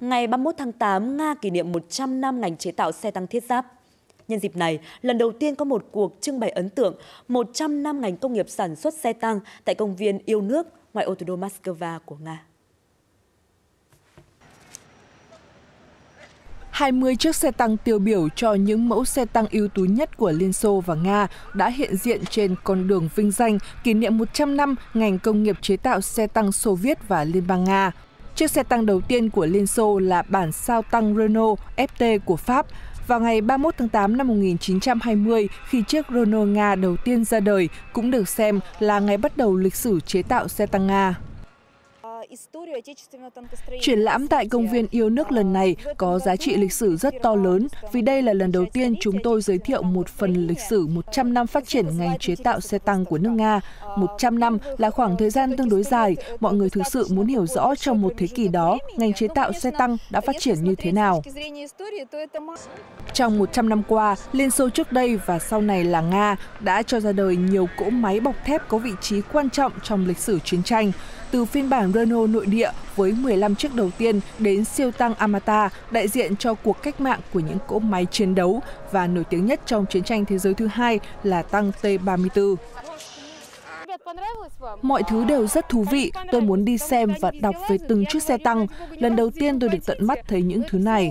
Ngày 31 tháng 8, Nga kỷ niệm 100 năm ngành chế tạo xe tăng thiết giáp. Nhân dịp này, lần đầu tiên có một cuộc trưng bày ấn tượng 100 năm ngành công nghiệp sản xuất xe tăng tại công viên Yêu nước ngoài ô thủ đô Moscow của Nga. 20 chiếc xe tăng tiêu biểu cho những mẫu xe tăng ưu tú nhất của Liên Xô và Nga đã hiện diện trên con đường vinh danh kỷ niệm 100 năm ngành công nghiệp chế tạo xe tăng Xô Viết và Liên bang Nga. Chiếc xe tăng đầu tiên của Liên Xô là bản sao tăng Renault FT của Pháp. Vào ngày 31 tháng 8 năm 1920, khi chiếc Renault Nga đầu tiên ra đời, cũng được xem là ngày bắt đầu lịch sử chế tạo xe tăng Nga. Triển lãm tại công viên yêu nước lần này có giá trị lịch sử rất to lớn vì đây là lần đầu tiên chúng tôi giới thiệu một phần lịch sử 100 năm phát triển ngành chế tạo xe tăng của nước Nga. 100 năm là khoảng thời gian tương đối dài, mọi người thực sự muốn hiểu rõ trong một thế kỷ đó ngành chế tạo xe tăng đã phát triển như thế nào. Trong 100 năm qua, Liên Xô trước đây và sau này là Nga đã cho ra đời nhiều cỗ máy bọc thép có vị trí quan trọng trong lịch sử chiến tranh từ phiên bản Renault nội địa với 15 chiếc đầu tiên đến siêu tăng Amata, đại diện cho cuộc cách mạng của những cỗ máy chiến đấu và nổi tiếng nhất trong chiến tranh thế giới thứ hai là tăng T-34. Mọi thứ đều rất thú vị, tôi muốn đi xem và đọc về từng chiếc xe tăng. Lần đầu tiên tôi được tận mắt thấy những thứ này.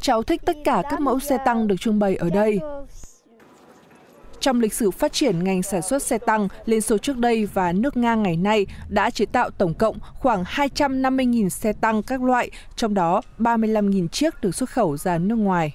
Cháu thích tất cả các mẫu xe tăng được trưng bày ở đây. Trong lịch sử phát triển ngành sản xuất xe tăng, Liên Xô trước đây và nước Nga ngày nay đã chế tạo tổng cộng khoảng 250.000 xe tăng các loại, trong đó 35.000 chiếc được xuất khẩu ra nước ngoài.